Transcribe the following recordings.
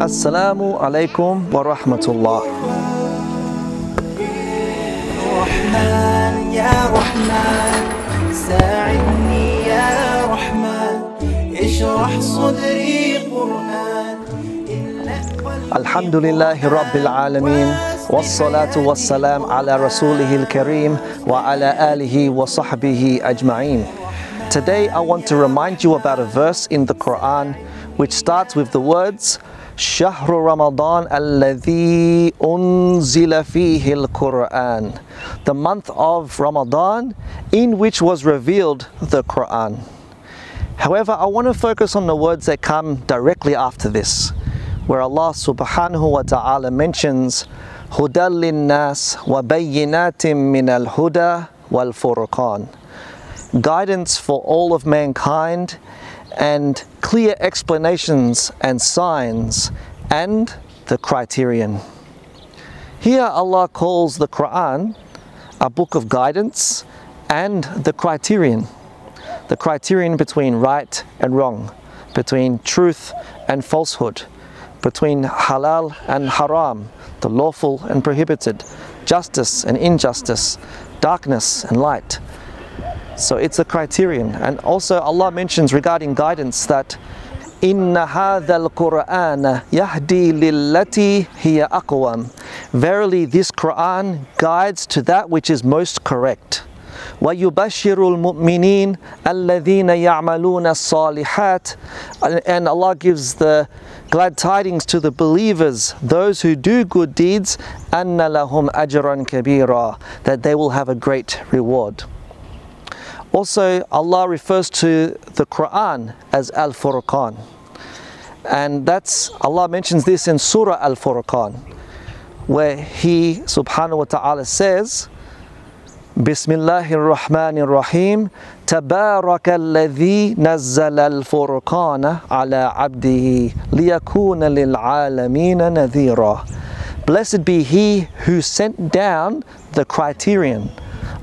Assalamu alaikum wa rahmatullah. رحمن يا رحمن ساعدني يا رحمن اشرح صدري قرآن الحمد لله رب العالمين والصلاة والسلام على رسوله الكريم وعلى آله وصحبه أجمعين. Today I want to remind you about a verse in the Quran which starts with the words شهر رمضان الذي أنزل فيه القرآن The month of Ramadan in which was revealed the Quran. However, I want to focus on the words that come directly after this, where Allah subhanahu wa ta'ala mentions هُدًى لِلنَّاسِ وَبَيِّنَاتٍ مِّنَ الْهُدَى وَالْفُرْقَانِ Guidance for all of mankind and clear explanations and signs and the criterion. Here Allah calls the Quran a book of guidance and the criterion the criterion between right and wrong, between truth and falsehood, between halal and haram, the lawful and prohibited, justice and injustice, darkness and light. So it's a criterion. And also Allah mentions regarding guidance that إن هذا القرآن يهدي للتي هي أقوم. Verily this Quran guides to that which is most correct. وَيُبَشِّرُ الْمُؤْمِنِينَ الَّذِينَ يَعْمَلُونَ الصَّالِحَاتِ And Allah gives the glad tidings to the believers, those who do good deeds, أَنَّ لَهُمْ أَجْرًا كَبِيرًا That they will have a great reward. Also, Allah refers to the Quran as Al-Furqan. And that's, Allah mentions this in Surah Al-Furqan, where He subhanahu wa ta'ala says, بسم الله الرحمن الرحيم تبارك الذي نزل الفرقان على عبده ليكون للعالمين نذيرا Blessed be he who sent down the criterion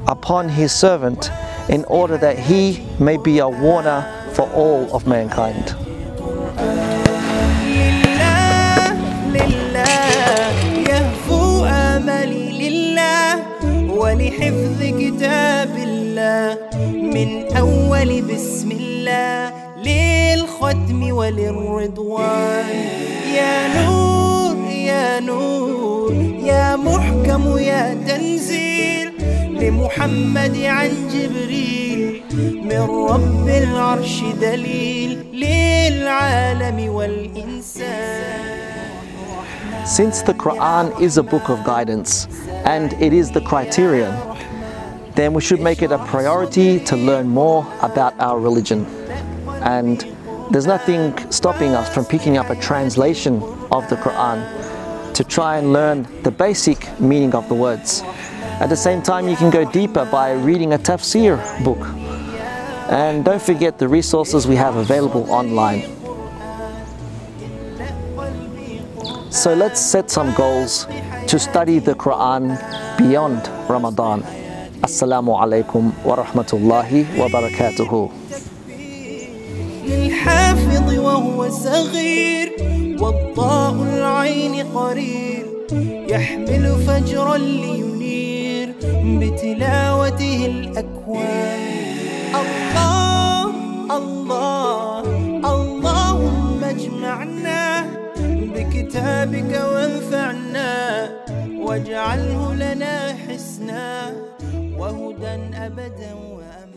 upon his servant in order that he may be a warner for all of mankind. ولحفظ كتاب الله من أول بسم الله للختم وللرضوان يا نور يا نور يا محكم يا تنزيل لمحمد عن جبريل من رب العرش دليل للعالم والإنسان Since the Quran is a book of guidance and it is the criterion, then we should make it a priority to learn more about our religion. And there's nothing stopping us from picking up a translation of the Quran to try and learn the basic meaning of the words. At the same time, you can go deeper by reading a tafsir book. And don't forget the resources we have available online. So let's set some goals to study the Quran beyond Ramadan. Assalamu alaikum wa rahmatullahi wa barakatuhu. للحافظ وهو صغير والضاء العين قرير يحمل فجرا لينير بتلاوته الأكوان. الله الله اللهم اجمعنا بكتابك وانفعنا واجعله لنا حسنا وهدى أبدا وأمان.